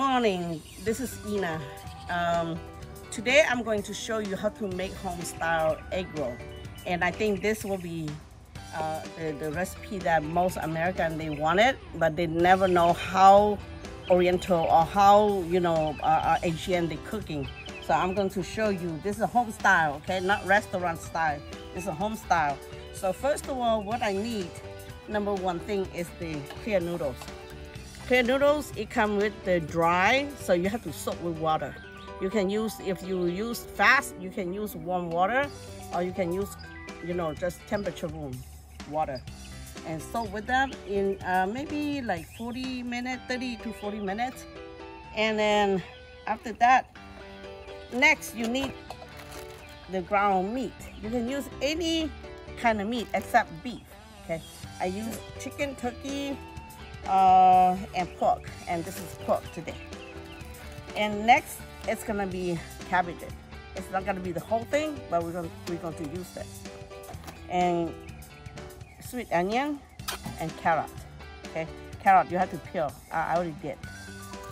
morning. This is Ena. Um, today I'm going to show you how to make home style egg roll. And I think this will be uh, the, the recipe that most American they wanted, but they never know how Oriental or how, you know, uh, uh, Asian they cooking. So I'm going to show you, this is a home style, okay? Not restaurant style, this is a home style. So first of all, what I need, number one thing is the clear noodles. Noodles, it come with the dry, so you have to soak with water. You can use, if you use fast, you can use warm water, or you can use, you know, just temperature room water. And soak with them in uh, maybe like 40 minutes, 30 to 40 minutes. And then after that, Next, you need the ground meat. You can use any kind of meat except beef, okay? I use chicken, turkey, uh, and pork, and this is pork today. And next, it's gonna be cabbage. It's not gonna be the whole thing, but we're gonna, we're going to use this. And sweet onion and carrot, okay? Carrot, you have to peel, I already did.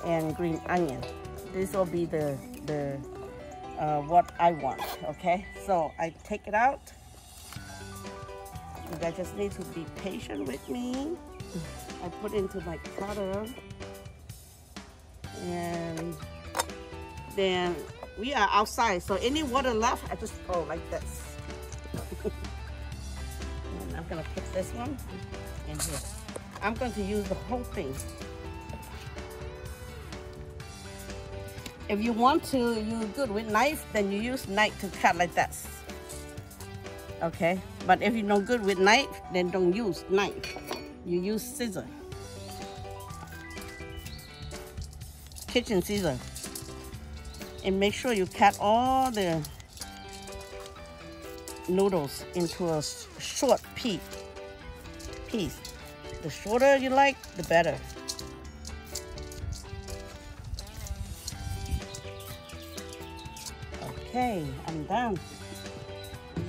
And green onion. This will be the, the uh, what I want, okay? So I take it out. You guys just need to be patient with me. I put into my cutter. And then we are outside, so any water left, I just throw like this. and I'm gonna put this one in here. I'm going to use the whole thing. If you want to use good with knife, then you use knife to cut like this. Okay, but if you're not good with knife, then don't use knife. You use scissor. Kitchen scissor. And make sure you cut all the noodles into a short piece. piece. The shorter you like, the better. Okay, I'm done.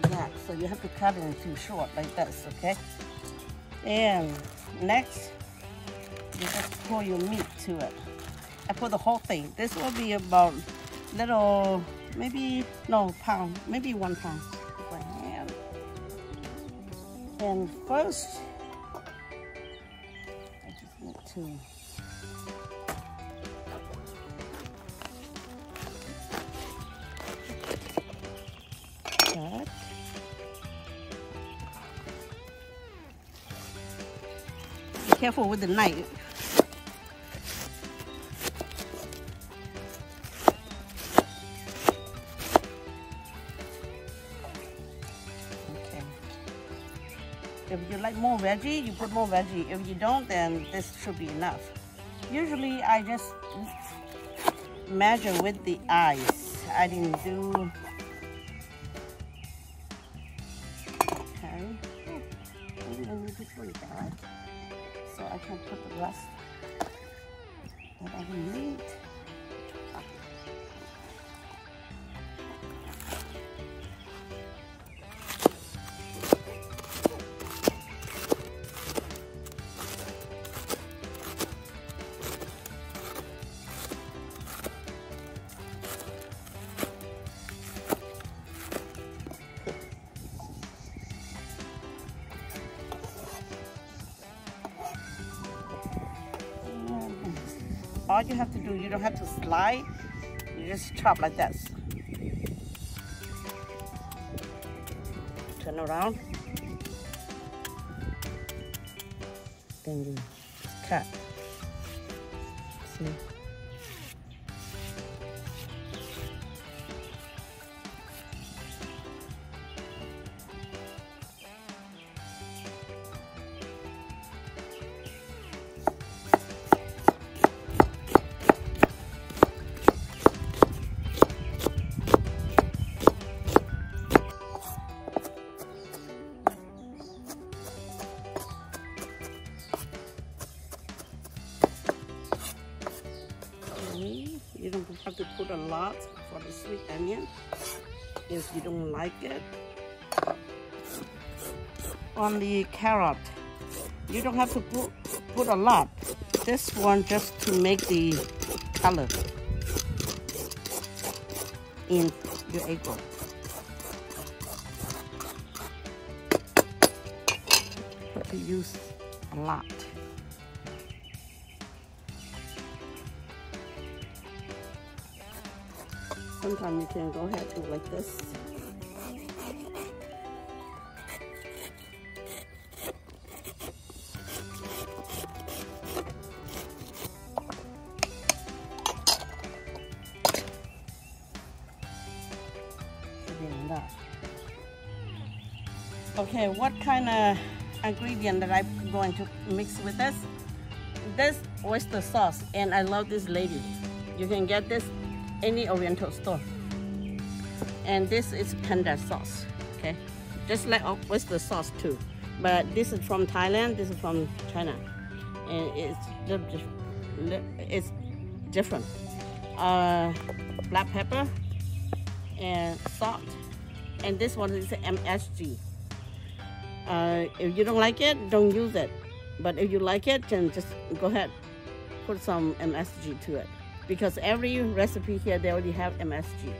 That. So you have to cut it into short like this, okay? And next, you just pour your meat to it. I put the whole thing. This will be about little, maybe, no, pound, maybe one pound. And first, I just need to careful with the knife. Okay. If you like more veggie, you put more veggie. If you don't, then this should be enough. Usually I just measure with the eyes. I didn't do okay. Oh, I to put so I can put the rest that I need. All you have to do, you don't have to slide, you just chop like this. Turn around. Then you cut. See? To put a lot for the sweet onion if you don't like it. On the carrot, you don't have to put, put a lot. This one just to make the color in your egg roll. But you use a lot. Sometimes you can go ahead and like this. Okay, what kind of ingredient that I'm going to mix with this? This oyster sauce, and I love this lady. You can get this any oriental store. And this is panda sauce, okay? Just like oyster sauce too. But this is from Thailand, this is from China. And it's, it's different. Uh, black pepper and salt. And this one is MSG. Uh, if you don't like it, don't use it. But if you like it, then just go ahead, put some MSG to it. Because every recipe here, they already have MSG.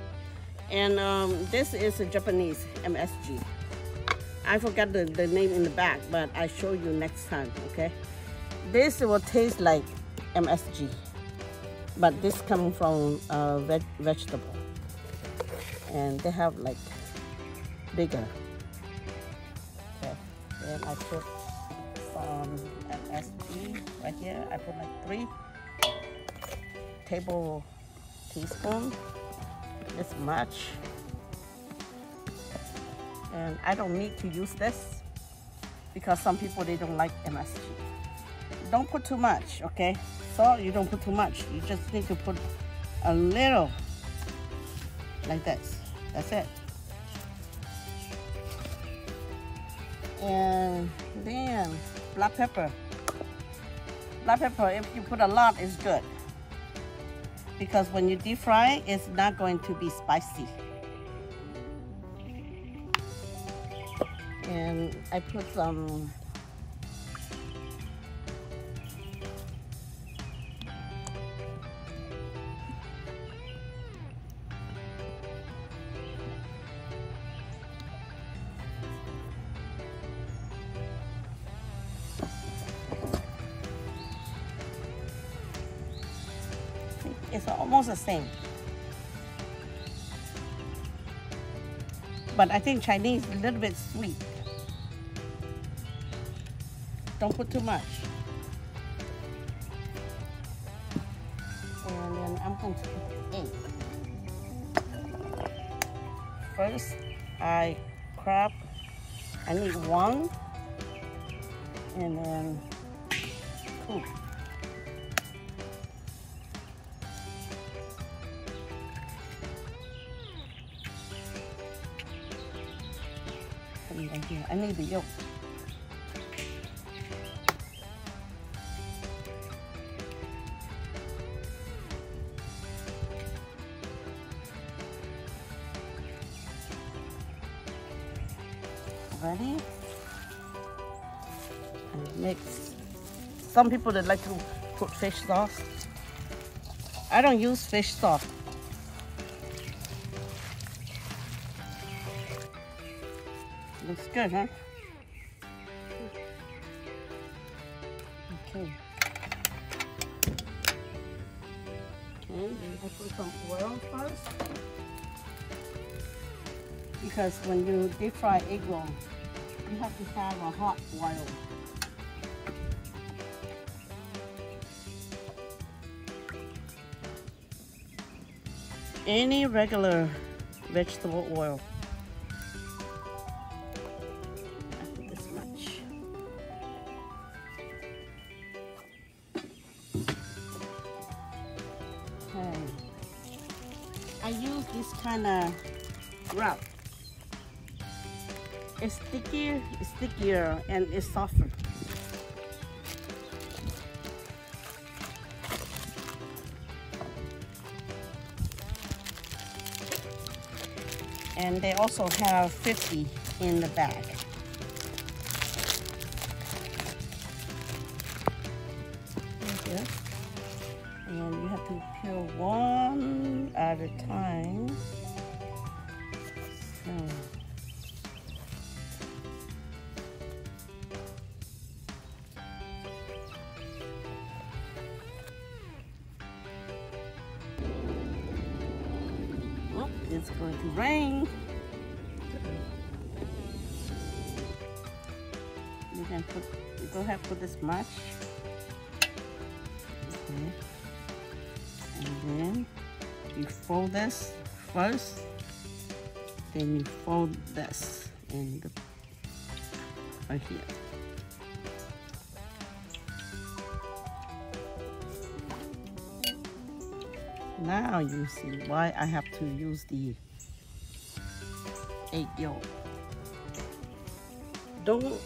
And um, this is a Japanese MSG. I forgot the, the name in the back, but I show you next time, okay? This will taste like MSG, but this comes from uh, veg vegetable. And they have like bigger Okay, then I put some MSG right here. I put like three table teaspoon, this much. And I don't need to use this because some people, they don't like MSG. Don't put too much, okay? So you don't put too much. You just need to put a little like this. That's it. and then black pepper. Black pepper, if you put a lot, is good. Because when you deep fry, it's not going to be spicy. And I put some It's almost the same. But I think Chinese is a little bit sweet. Don't put too much. And then I'm going to put egg. First, I crab. I need one. And then two. I need the yolk. Ready? And mix. Some people that like to put fish sauce. I don't use fish sauce. Good, huh? Okay. Okay, then I put some oil first. Because when you deep fry egg roll, you have to have a hot oil. Any regular vegetable oil. I use this kind of rub. It's stickier, it's stickier, and it's softer. And they also have 50 in the bag. And you have to peel one at a time. Going to rain. You can put, you go ahead put this much. Okay. And then you fold this first, then you fold this in the, right here. Now you see why I have to use the egg yolk. Don't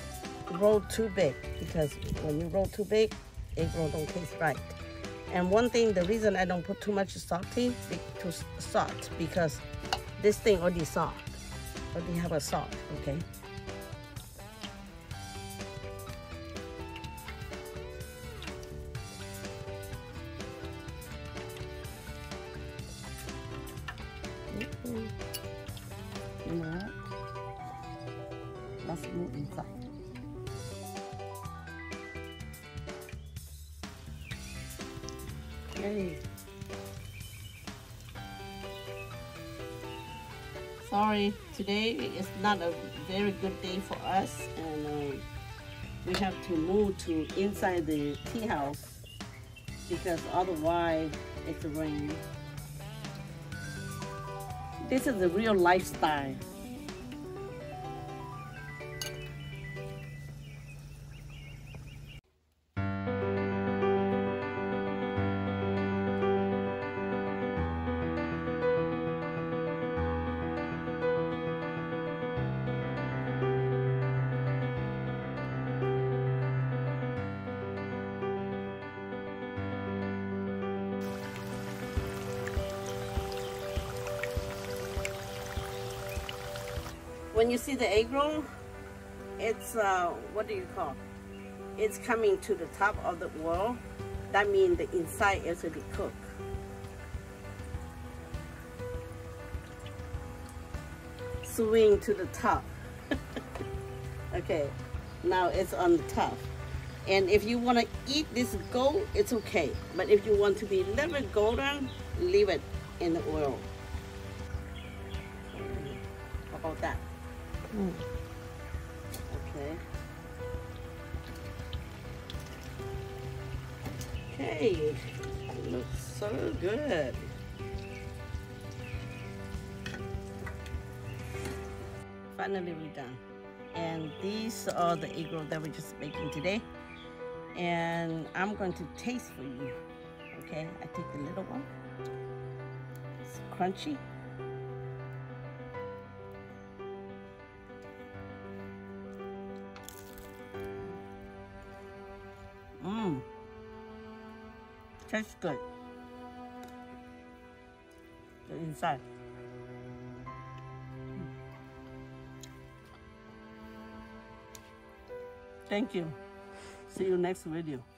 roll too big because when you roll too big, egg roll don't taste right. And one thing, the reason I don't put too much salty, too salt, because this thing already salt, already have a salt, okay? You know Let's move inside. Okay. Sorry, today is not a very good day for us and uh, we have to move to inside the tea house because otherwise it's rain. This is a real lifestyle. When you see the egg roll, it's, uh, what do you call? It's coming to the top of the wall. That means the inside is already cooked. Swing to the top. okay, now it's on the top. And if you want to eat this gold, it's okay. But if you want to be a little bit golden, leave it in the oil. How about that? Mm. Okay. Okay, looks so good. Finally we're done. And these are the egg rolls that we're just making today. And I'm going to taste for you. Okay, I take the little one. It's crunchy. Tastes good. The inside. Hmm. Thank you. See you next video.